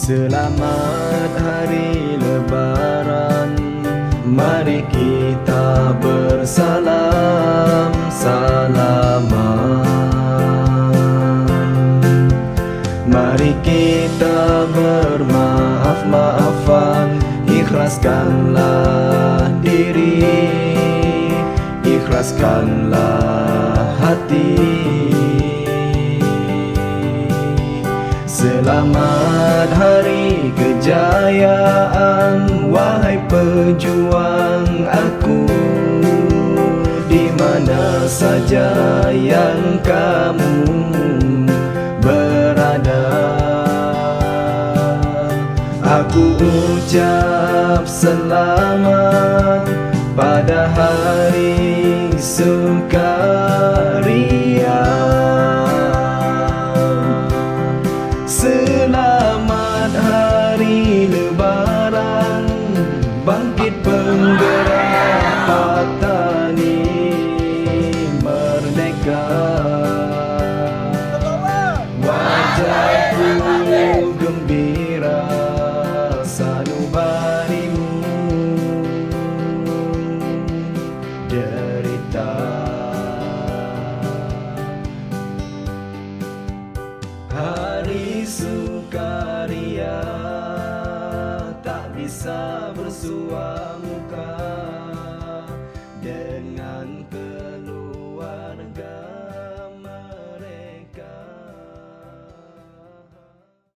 Selamat hari lebaran. Mari kita bersalam. Salaman. Mari kita bermaaf-maafan. Ikhlaskanlah diri. Ikhlaskanlah hati Selamat hari kejayaan Wahai pejuang aku. Di mana saja yang kamu berada Aku ucap selamat pada hari sukaria sukaria tak bisa bersuah muka.